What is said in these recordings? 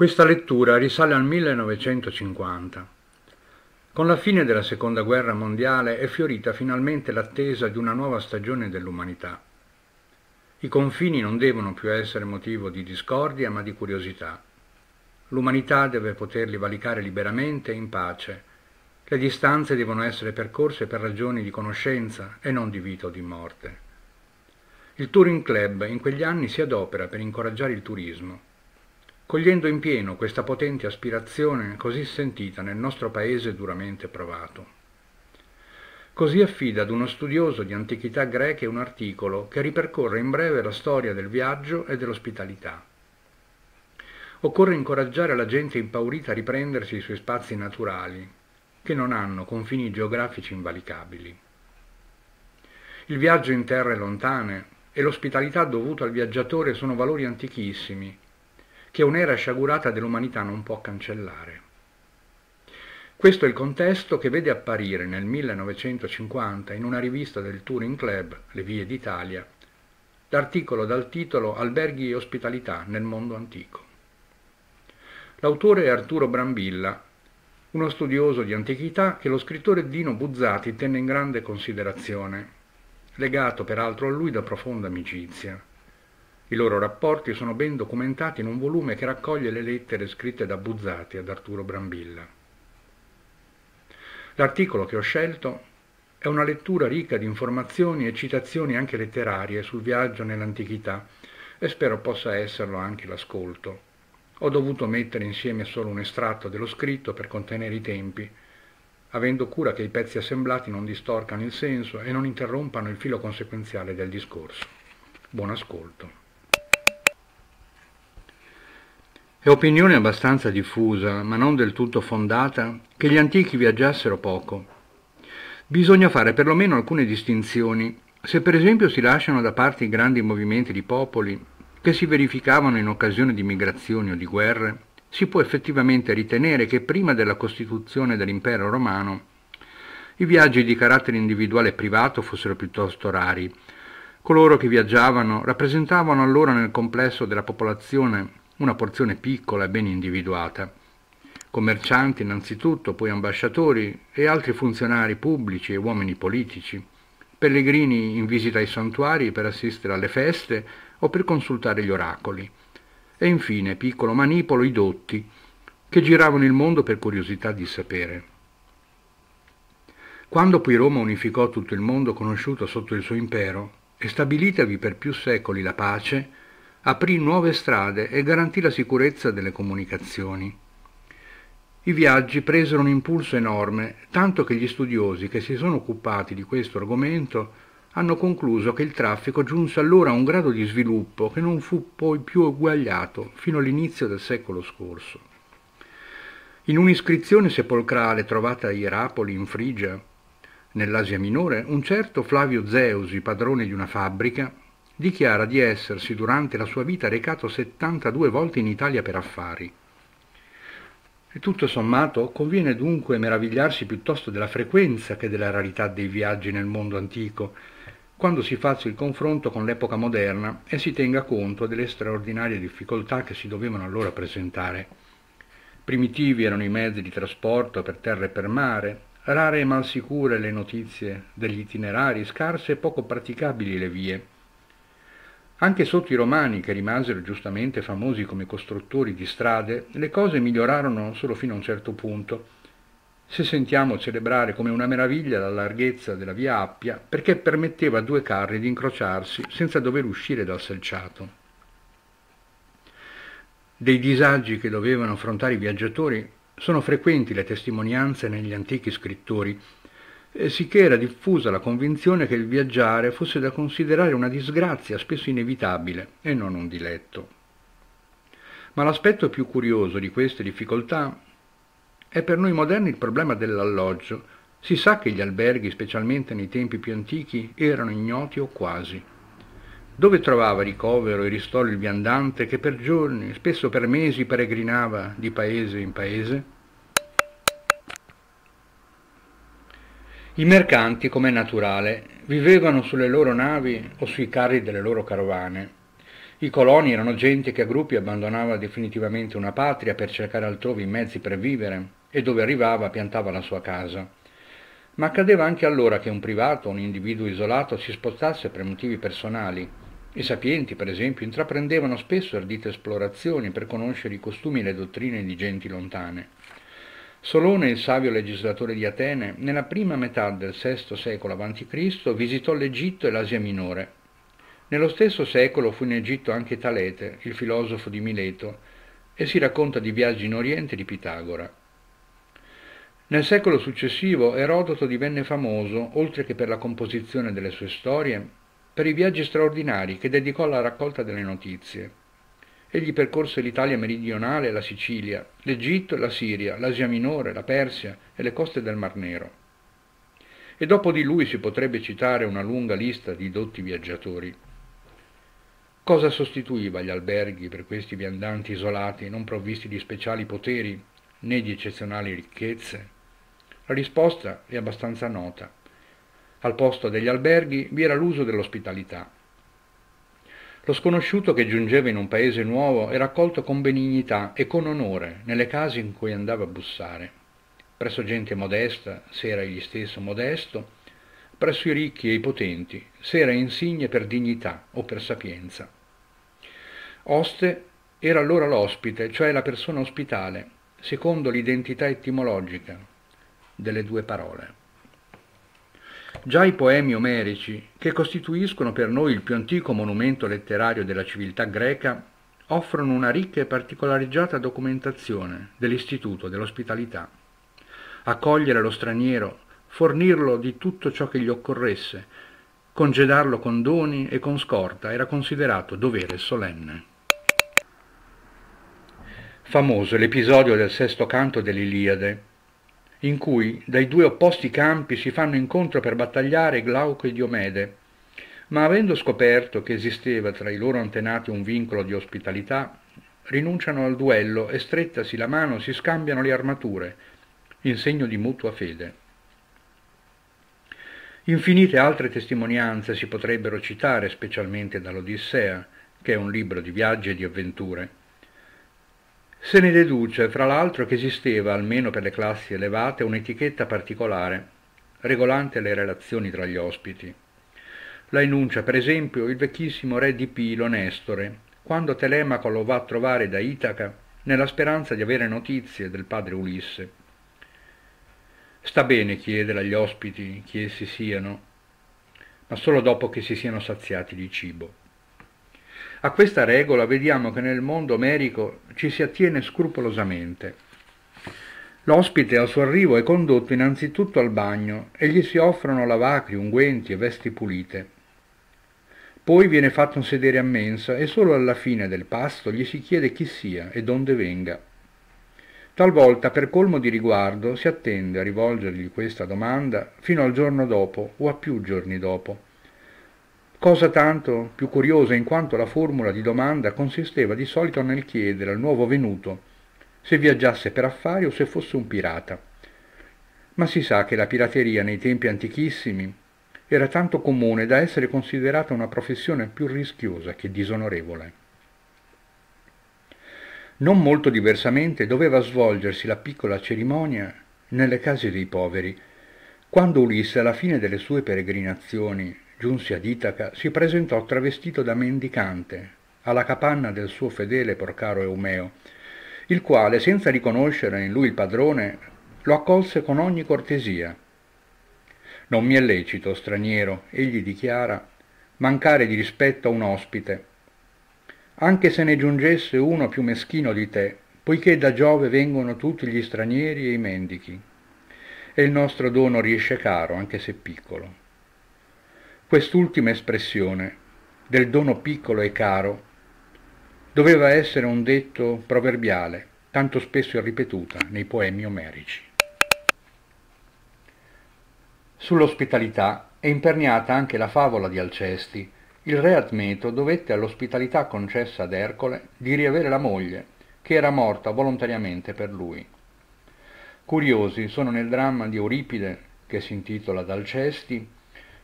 Questa lettura risale al 1950. Con la fine della Seconda Guerra Mondiale è fiorita finalmente l'attesa di una nuova stagione dell'umanità. I confini non devono più essere motivo di discordia ma di curiosità. L'umanità deve poterli valicare liberamente e in pace. Le distanze devono essere percorse per ragioni di conoscenza e non di vita o di morte. Il Touring Club in quegli anni si adopera per incoraggiare il turismo cogliendo in pieno questa potente aspirazione così sentita nel nostro paese duramente provato. Così affida ad uno studioso di antichità greche un articolo che ripercorre in breve la storia del viaggio e dell'ospitalità. Occorre incoraggiare la gente impaurita a riprendersi i suoi spazi naturali, che non hanno confini geografici invalicabili. Il viaggio in terre lontane e l'ospitalità dovuta al viaggiatore sono valori antichissimi che un'era sciagurata dell'umanità non può cancellare. Questo è il contesto che vede apparire nel 1950 in una rivista del Touring Club, Le Vie d'Italia, l'articolo dal titolo Alberghi e ospitalità nel mondo antico. L'autore è Arturo Brambilla, uno studioso di antichità che lo scrittore Dino Buzzati tenne in grande considerazione, legato peraltro a lui da profonda amicizia. I loro rapporti sono ben documentati in un volume che raccoglie le lettere scritte da Buzzati ad Arturo Brambilla. L'articolo che ho scelto è una lettura ricca di informazioni e citazioni anche letterarie sul viaggio nell'antichità e spero possa esserlo anche l'ascolto. Ho dovuto mettere insieme solo un estratto dello scritto per contenere i tempi, avendo cura che i pezzi assemblati non distorcano il senso e non interrompano il filo conseguenziale del discorso. Buon ascolto. È opinione abbastanza diffusa, ma non del tutto fondata, che gli antichi viaggiassero poco. Bisogna fare perlomeno alcune distinzioni. Se per esempio si lasciano da parte i grandi movimenti di popoli che si verificavano in occasione di migrazioni o di guerre, si può effettivamente ritenere che prima della costituzione dell'impero romano i viaggi di carattere individuale e privato fossero piuttosto rari. Coloro che viaggiavano rappresentavano allora nel complesso della popolazione una porzione piccola e ben individuata. Commercianti innanzitutto, poi ambasciatori e altri funzionari pubblici e uomini politici, pellegrini in visita ai santuari per assistere alle feste o per consultare gli oracoli, e infine piccolo manipolo i dotti, che giravano il mondo per curiosità di sapere. Quando poi Roma unificò tutto il mondo conosciuto sotto il suo impero e stabilitavi per più secoli la pace, aprì nuove strade e garantì la sicurezza delle comunicazioni. I viaggi presero un impulso enorme, tanto che gli studiosi che si sono occupati di questo argomento hanno concluso che il traffico giunse allora a un grado di sviluppo che non fu poi più uguagliato fino all'inizio del secolo scorso. In un'iscrizione sepolcrale trovata a Ierapoli, in Frigia, nell'Asia Minore, un certo Flavio Zeusi, padrone di una fabbrica, dichiara di essersi durante la sua vita recato 72 volte in Italia per affari. E tutto sommato conviene dunque meravigliarsi piuttosto della frequenza che della rarità dei viaggi nel mondo antico, quando si faccia il confronto con l'epoca moderna e si tenga conto delle straordinarie difficoltà che si dovevano allora presentare. Primitivi erano i mezzi di trasporto per terra e per mare, rare e mal sicure le notizie degli itinerari, scarse e poco praticabili le vie. Anche sotto i romani, che rimasero giustamente famosi come costruttori di strade, le cose migliorarono solo fino a un certo punto. Se sentiamo celebrare come una meraviglia la larghezza della via Appia, perché permetteva a due carri di incrociarsi senza dover uscire dal selciato. Dei disagi che dovevano affrontare i viaggiatori sono frequenti le testimonianze negli antichi scrittori, sicché era diffusa la convinzione che il viaggiare fosse da considerare una disgrazia spesso inevitabile e non un diletto. Ma l'aspetto più curioso di queste difficoltà è per noi moderni il problema dell'alloggio. Si sa che gli alberghi, specialmente nei tempi più antichi, erano ignoti o quasi. Dove trovava ricovero e ristoro il viandante che per giorni, spesso per mesi, peregrinava di paese in paese? I mercanti, come è naturale, vivevano sulle loro navi o sui carri delle loro carovane. I coloni erano gente che a gruppi abbandonava definitivamente una patria per cercare altrove i mezzi per vivere e dove arrivava piantava la sua casa. Ma accadeva anche allora che un privato, un individuo isolato, si spostasse per motivi personali. I sapienti, per esempio, intraprendevano spesso ardite esplorazioni per conoscere i costumi e le dottrine di genti lontane. Solone, il savio legislatore di Atene, nella prima metà del VI secolo a.C. visitò l'Egitto e l'Asia Minore nello stesso secolo fu in Egitto anche Talete, il filosofo di Mileto, e si racconta di viaggi in Oriente di Pitagora. Nel secolo successivo Erodoto divenne famoso, oltre che per la composizione delle sue storie, per i viaggi straordinari che dedicò alla raccolta delle notizie. Egli percorse l'Italia meridionale e la Sicilia, l'Egitto e la Siria, l'Asia Minore, la Persia e le coste del Mar Nero. E dopo di lui si potrebbe citare una lunga lista di dotti viaggiatori. Cosa sostituiva gli alberghi per questi viandanti isolati, non provvisti di speciali poteri né di eccezionali ricchezze? La risposta è abbastanza nota. Al posto degli alberghi vi era l'uso dell'ospitalità. Lo sconosciuto che giungeva in un paese nuovo era accolto con benignità e con onore nelle case in cui andava a bussare. Presso gente modesta, se era egli stesso modesto, presso i ricchi e i potenti, se era insigne per dignità o per sapienza. Oste era allora l'ospite, cioè la persona ospitale, secondo l'identità etimologica delle due parole. Già i poemi omerici, che costituiscono per noi il più antico monumento letterario della civiltà greca, offrono una ricca e particolareggiata documentazione dell'istituto dell'ospitalità. Accogliere lo straniero, fornirlo di tutto ciò che gli occorresse, congedarlo con doni e con scorta era considerato dovere solenne. Famoso l'episodio del sesto canto dell'Iliade, in cui dai due opposti campi si fanno incontro per battagliare Glauco e Diomede, ma avendo scoperto che esisteva tra i loro antenati un vincolo di ospitalità, rinunciano al duello e strettasi la mano si scambiano le armature, in segno di mutua fede. Infinite altre testimonianze si potrebbero citare, specialmente dall'Odissea, che è un libro di viaggi e di avventure. Se ne deduce, fra l'altro, che esisteva, almeno per le classi elevate, un'etichetta particolare, regolante le relazioni tra gli ospiti. La enuncia, per esempio, il vecchissimo re di Pilo, Nestore, quando Telemaco lo va a trovare da Itaca nella speranza di avere notizie del padre Ulisse. Sta bene chiedere agli ospiti chi essi siano, ma solo dopo che si siano saziati di cibo. A questa regola vediamo che nel mondo omerico ci si attiene scrupolosamente. L'ospite al suo arrivo è condotto innanzitutto al bagno e gli si offrono lavacri, unguenti e vesti pulite. Poi viene fatto sedere a mensa e solo alla fine del pasto gli si chiede chi sia e donde venga. Talvolta, per colmo di riguardo, si attende a rivolgergli questa domanda fino al giorno dopo o a più giorni dopo cosa tanto più curiosa in quanto la formula di domanda consisteva di solito nel chiedere al nuovo venuto se viaggiasse per affari o se fosse un pirata. Ma si sa che la pirateria nei tempi antichissimi era tanto comune da essere considerata una professione più rischiosa che disonorevole. Non molto diversamente doveva svolgersi la piccola cerimonia nelle case dei poveri, quando Ulisse alla fine delle sue peregrinazioni giunse ad Itaca, si presentò travestito da mendicante alla capanna del suo fedele porcaro Eumeo, il quale, senza riconoscere in lui il padrone, lo accolse con ogni cortesia. Non mi è lecito, straniero, egli dichiara, mancare di rispetto a un ospite, anche se ne giungesse uno più meschino di te, poiché da Giove vengono tutti gli stranieri e i mendichi, e il nostro dono riesce caro, anche se piccolo. Quest'ultima espressione, del dono piccolo e caro, doveva essere un detto proverbiale, tanto spesso ripetuta nei poemi omerici. Sull'ospitalità è imperniata anche la favola di Alcesti. Il re Admeto dovette all'ospitalità concessa ad Ercole di riavere la moglie, che era morta volontariamente per lui. Curiosi sono nel dramma di Euripide, che si intitola D'Alcesti,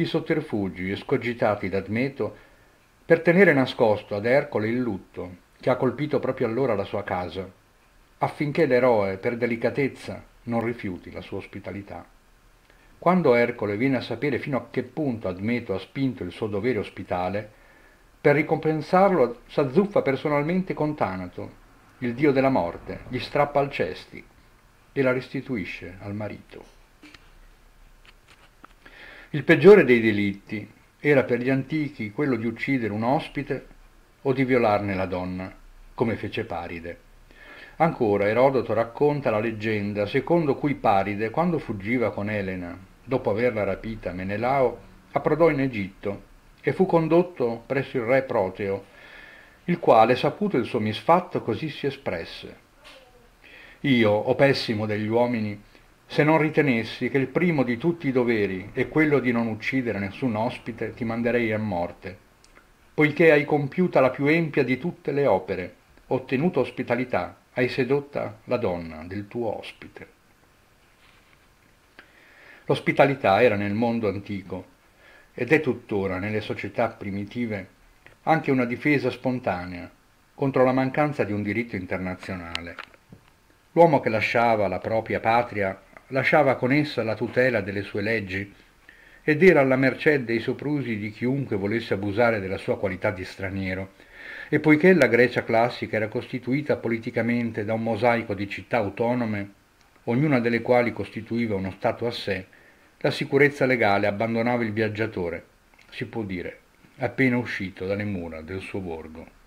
i sotterfugi escogitati da Admeto per tenere nascosto ad Ercole il lutto che ha colpito proprio allora la sua casa, affinché l'eroe, per delicatezza, non rifiuti la sua ospitalità. Quando Ercole viene a sapere fino a che punto Admeto ha spinto il suo dovere ospitale, per ricompensarlo s'azzuffa personalmente con Tanato, il dio della morte, gli strappa Alcesti e la restituisce al marito. Il peggiore dei delitti era per gli antichi quello di uccidere un ospite o di violarne la donna, come fece Paride. Ancora Erodoto racconta la leggenda secondo cui Paride, quando fuggiva con Elena dopo averla rapita Menelao, approdò in Egitto e fu condotto presso il re Proteo, il quale, saputo il suo misfatto, così si espresse. Io, o pessimo degli uomini, se non ritenessi che il primo di tutti i doveri è quello di non uccidere nessun ospite, ti manderei a morte, poiché hai compiuta la più empia di tutte le opere, ottenuto ospitalità, hai sedotta la donna del tuo ospite. L'ospitalità era nel mondo antico ed è tuttora nelle società primitive anche una difesa spontanea contro la mancanza di un diritto internazionale. L'uomo che lasciava la propria patria lasciava con essa la tutela delle sue leggi ed era alla mercé dei soprusi di chiunque volesse abusare della sua qualità di straniero. E poiché la Grecia classica era costituita politicamente da un mosaico di città autonome, ognuna delle quali costituiva uno Stato a sé, la sicurezza legale abbandonava il viaggiatore, si può dire, appena uscito dalle mura del suo borgo.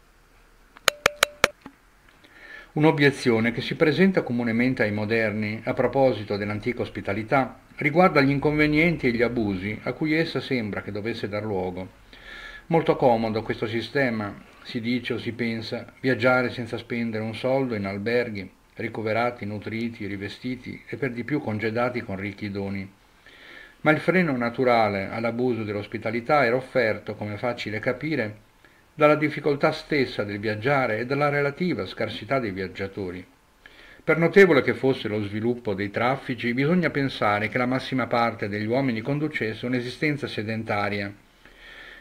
Un'obiezione che si presenta comunemente ai moderni a proposito dell'antica ospitalità riguarda gli inconvenienti e gli abusi a cui essa sembra che dovesse dar luogo. Molto comodo questo sistema, si dice o si pensa, viaggiare senza spendere un soldo in alberghi, ricoverati, nutriti, rivestiti e per di più congedati con ricchi doni ma il freno naturale all'abuso dell'ospitalità era offerto, come facile capire, dalla difficoltà stessa del viaggiare e dalla relativa scarsità dei viaggiatori. Per notevole che fosse lo sviluppo dei traffici, bisogna pensare che la massima parte degli uomini conducesse un'esistenza sedentaria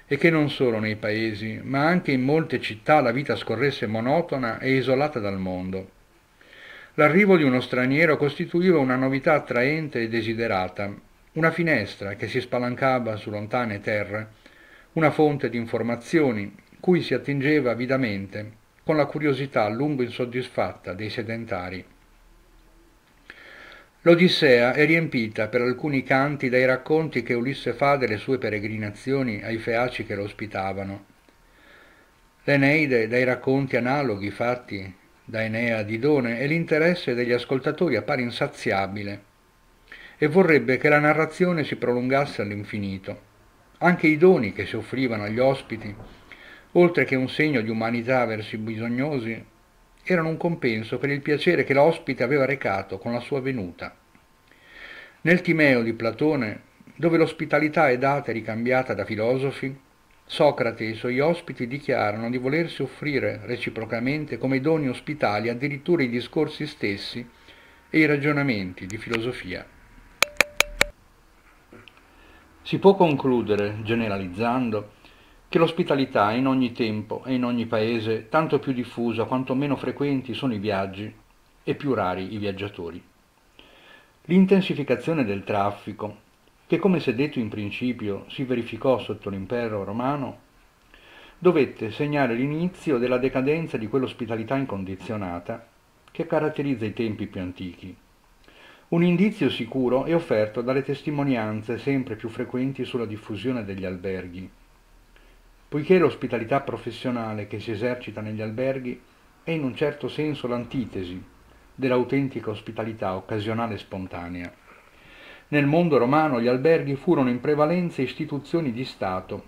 e che non solo nei paesi, ma anche in molte città la vita scorresse monotona e isolata dal mondo. L'arrivo di uno straniero costituiva una novità attraente e desiderata, una finestra che si spalancava su lontane terre, una fonte di informazioni cui si attingeva avidamente con la curiosità a lungo insoddisfatta dei sedentari. L'Odissea è riempita per alcuni canti dai racconti che Ulisse fa delle sue peregrinazioni ai feaci che lo ospitavano. L'Eneide dai racconti analoghi fatti da Enea a Didone e l'interesse degli ascoltatori appare insaziabile e vorrebbe che la narrazione si prolungasse all'infinito. Anche i doni che si offrivano agli ospiti, oltre che un segno di umanità verso i bisognosi, erano un compenso per il piacere che l'ospite aveva recato con la sua venuta. Nel Timeo di Platone, dove l'ospitalità è data e ricambiata da filosofi, Socrate e i suoi ospiti dichiarano di volersi offrire reciprocamente come doni ospitali addirittura i discorsi stessi e i ragionamenti di filosofia. Si può concludere, generalizzando, che l'ospitalità in ogni tempo e in ogni paese tanto più diffusa quanto meno frequenti sono i viaggi e più rari i viaggiatori. L'intensificazione del traffico, che come si è detto in principio si verificò sotto l'impero romano, dovette segnare l'inizio della decadenza di quell'ospitalità incondizionata che caratterizza i tempi più antichi un indizio sicuro è offerto dalle testimonianze sempre più frequenti sulla diffusione degli alberghi. Poiché l'ospitalità professionale che si esercita negli alberghi è in un certo senso l'antitesi dell'autentica ospitalità occasionale e spontanea. Nel mondo romano gli alberghi furono in prevalenza istituzioni di Stato,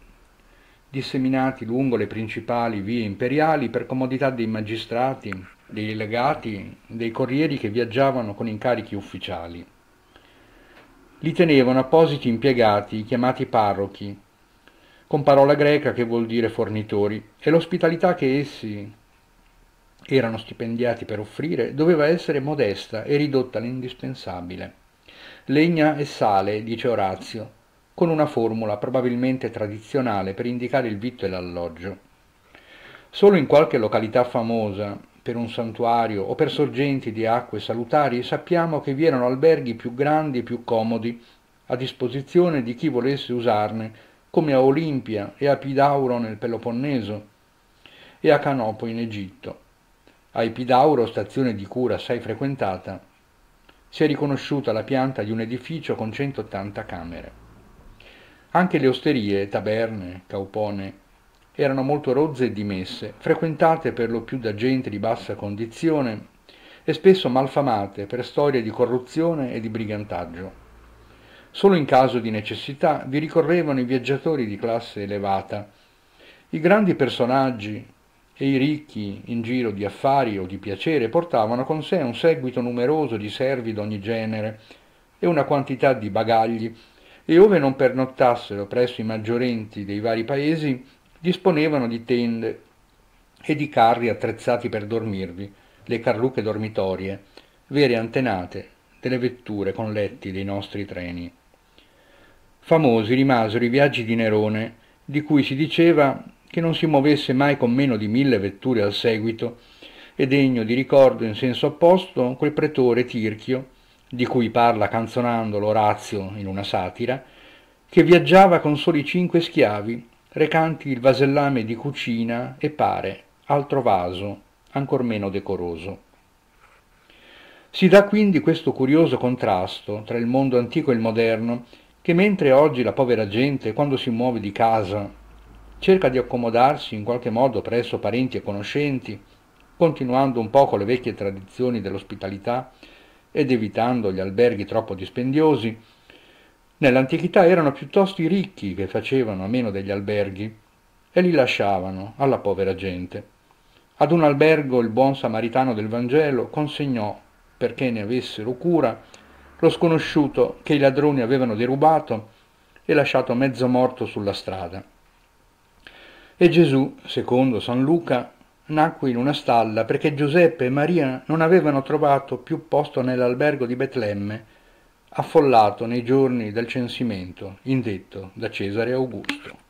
disseminati lungo le principali vie imperiali per comodità dei magistrati, dei legati, dei corrieri che viaggiavano con incarichi ufficiali. Li tenevano appositi impiegati, chiamati parrochi, con parola greca che vuol dire fornitori, e l'ospitalità che essi erano stipendiati per offrire doveva essere modesta e ridotta all'indispensabile. Legna e sale, dice Orazio, con una formula probabilmente tradizionale per indicare il vitto e l'alloggio. Solo in qualche località famosa, per un santuario o per sorgenti di acque salutari, sappiamo che vi erano alberghi più grandi e più comodi a disposizione di chi volesse usarne, come a Olimpia e a Pidauro nel Peloponneso e a Canopo in Egitto. A Epidauro, stazione di cura assai frequentata, si è riconosciuta la pianta di un edificio con 180 camere. Anche le osterie, taberne, caupone, erano molto rozze e dimesse, frequentate per lo più da gente di bassa condizione e spesso malfamate per storie di corruzione e di brigantaggio. Solo in caso di necessità vi ricorrevano i viaggiatori di classe elevata. I grandi personaggi e i ricchi in giro di affari o di piacere portavano con sé un seguito numeroso di servi d'ogni genere e una quantità di bagagli e ove non pernottassero presso i maggiorenti dei vari paesi disponevano di tende e di carri attrezzati per dormirvi, le carruche dormitorie, vere antenate delle vetture con letti dei nostri treni. Famosi rimasero i viaggi di Nerone, di cui si diceva che non si muovesse mai con meno di mille vetture al seguito, e degno di ricordo in senso opposto quel pretore Tirchio, di cui parla canzonando l'Orazio in una satira, che viaggiava con soli cinque schiavi recanti il vasellame di cucina e pare altro vaso, ancor meno decoroso. Si dà quindi questo curioso contrasto tra il mondo antico e il moderno, che mentre oggi la povera gente, quando si muove di casa, cerca di accomodarsi in qualche modo presso parenti e conoscenti, continuando un poco le vecchie tradizioni dell'ospitalità ed evitando gli alberghi troppo dispendiosi, Nell'antichità erano piuttosto i ricchi che facevano a meno degli alberghi e li lasciavano alla povera gente. Ad un albergo il buon samaritano del Vangelo consegnò, perché ne avessero cura, lo sconosciuto che i ladroni avevano derubato e lasciato mezzo morto sulla strada. E Gesù, secondo San Luca, nacque in una stalla perché Giuseppe e Maria non avevano trovato più posto nell'albergo di Betlemme affollato nei giorni del censimento indetto da Cesare Augusto.